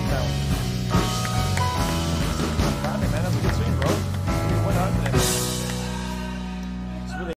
Roosevelt.